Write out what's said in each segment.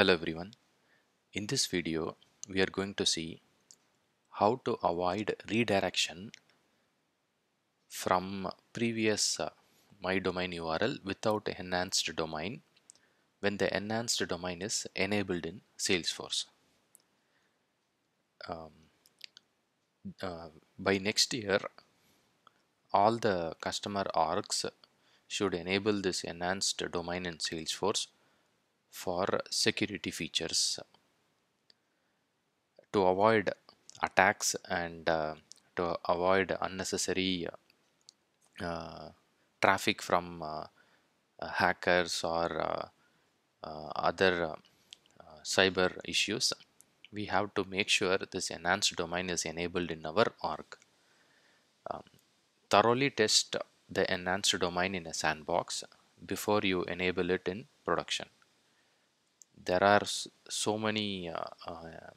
Hello everyone. In this video, we are going to see how to avoid redirection from previous uh, my domain URL without enhanced domain when the enhanced domain is enabled in Salesforce. Um, uh, by next year, all the customer orgs should enable this enhanced domain in Salesforce for security features. To avoid attacks and uh, to avoid unnecessary uh, traffic from uh, uh hackers or uh, uh, other cyber issues we have to make sure this enhanced domain is enabled in our org. Um, thoroughly test the enhanced domain in a sandbox before you enable it in production there are so many uh, uh,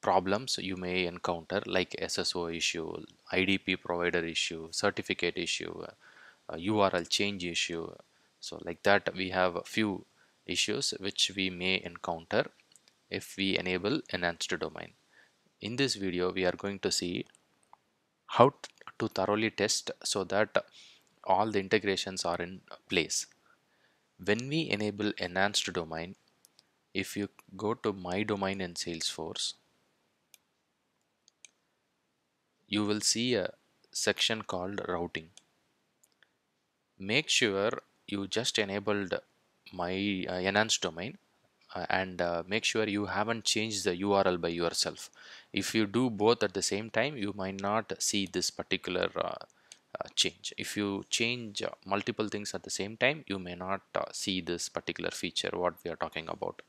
problems you may encounter like SSO issue, IDP provider issue, certificate issue, uh, URL change issue. So like that we have a few issues which we may encounter if we enable enhanced domain. In this video we are going to see how to thoroughly test so that all the integrations are in place when we enable enhanced domain if you go to my domain in Salesforce you will see a section called routing. Make sure you just enabled my uh, enhanced domain uh, and uh, make sure you haven't changed the URL by yourself. If you do both at the same time you might not see this particular uh, change. If you change uh, multiple things at the same time you may not uh, see this particular feature what we are talking about.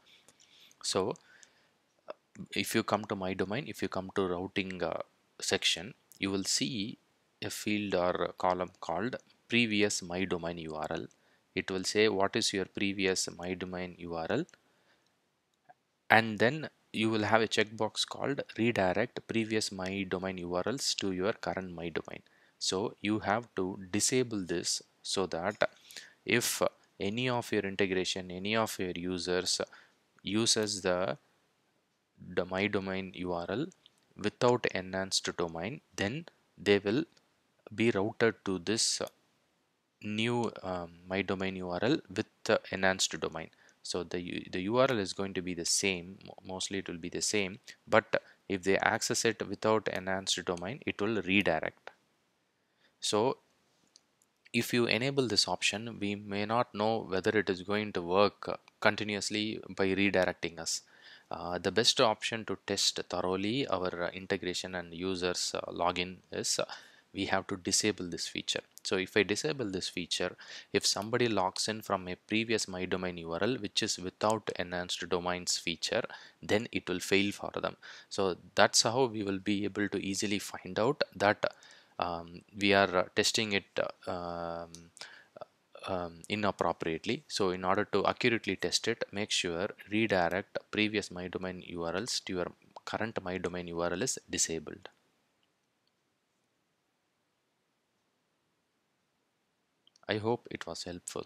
So uh, if you come to my domain if you come to routing uh, section you will see a field or a column called previous my domain URL it will say what is your previous my domain URL and then you will have a checkbox called redirect previous my domain URLs to your current my domain so you have to disable this so that if any of your integration any of your users uses the, my domain URL without enhanced domain then they will be routed to this new um, my domain URL with the enhanced domain. So the the URL is going to be the same mostly it will be the same but if they access it without enhanced domain it will redirect so if you enable this option we may not know whether it is going to work continuously by redirecting us. Uh, the best option to test thoroughly our uh, integration and users uh, login is uh, we have to disable this feature. So if I disable this feature if somebody logs in from a previous my domain URL which is without enhanced domains feature then it will fail for them. So that's how we will be able to easily find out that um, we are testing it um, um, inappropriately. So in order to accurately test it make sure redirect previous my domain URLs to your current my domain URL is disabled. I hope it was helpful